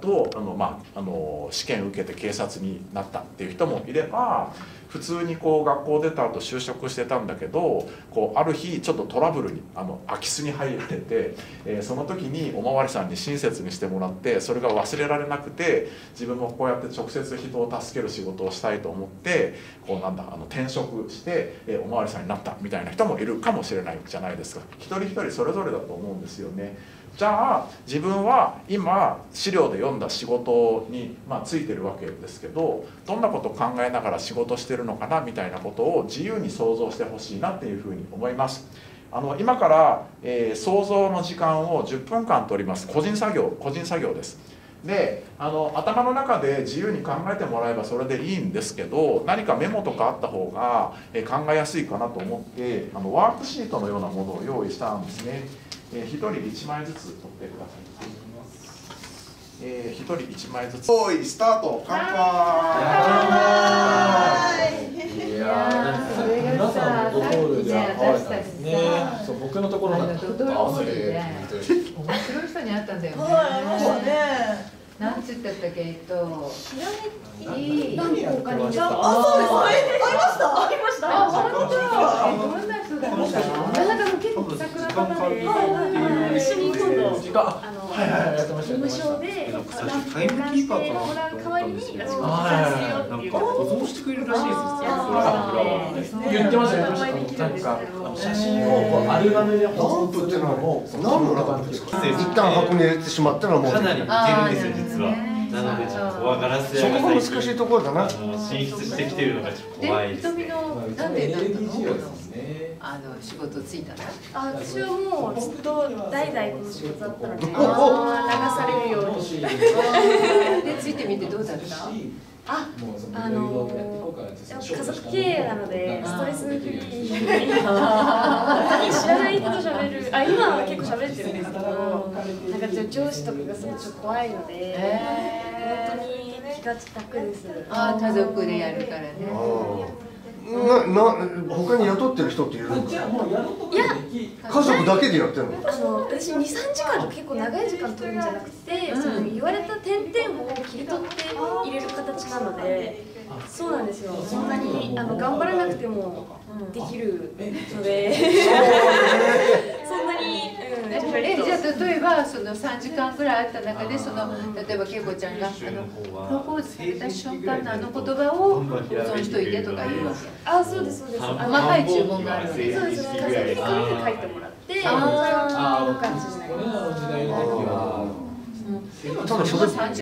とあの、まあ、あの試験受けて警察になったっていう人もいれば普通にこう学校出た後就職してたんだけどこうある日ちょっとトラブルにあの空き巣に入ってて、えー、その時におまわりさんに親切にしてもらってそれが忘れられなくて自分もこうやって直接人を助ける仕事をしたいと思ってこうなんだあの転職して、えー、おまわりさんになったみたいな人もいるかもしれないじゃないですか一人一人それぞれだと思うんですよね。じゃあ自分は今資料で読んだ仕事に、まあ、ついてるわけですけどどんなことを考えながら仕事してるのかなみたいなことを自由に想像してほしいなっていうふうに思います。あの今から、えー、想像の時間を10分間取ります。個人作業個人作業です。であの頭の中で自由に考えてもらえばそれでいいんですけど何かメモとかあった方が、えー、考えやすいかなと思ってあのワークシートのようなものを用意したんですね。えー、1人1枚ずつ取ってください。えー、1人1枚ずつ。おい、スタート、乾杯。いやそれがさ、ドトールで私たちね、そう僕のところだドトールで面白い人に会ったんだよね。ね。なんつったっけえっと、ひらめき何個かにあ、そうです。会ました？あ、本当。え、どんな人だった？なんか結構桜方で、一緒に今度あの事務所でタイムキーパーかもらう代わりに仕事させよっていう保存してくれるらしいですよ。言ってました。なんか写真をアルバムで保存っていうのは何のランプですか。一旦箱に入れてしまったらもうかなり似てるんですよ実は。なのでちょっと怖がらせそこが難しいところだな。進出してきてるのがちょっと怖いですね。なんでなったの？あの仕事ついたの？あ私はもうずっと代々この仕事だったので 流されるように。でついてみてどうだった？あ、あの家族経営なのでストレスフリー知らない人と喋る。あ今は結構喋ってるんですけどなんか上司とかがすごいちょっと怖いので、本当に気が楽です。あ家族でやるからねなな他に雇ってる人っているのいや家族だけでやってるの？あの私23時間結構長い時間取るんじゃなくて、うん、その言われた点々を切り取って入れる形なのでそうなんですよ。そんなにあの頑張らなくてもできるので。そんなに、うん、じゃあ例えばその3時間ぐらいあった中でその例えば恵子ちゃんがあのプロポーズされた瞬間のあの言葉を保存しといてとか言うわけ。あそうですそうです。細かい注文があるわけ。そうですね書いてもらってそれはこういう感じになります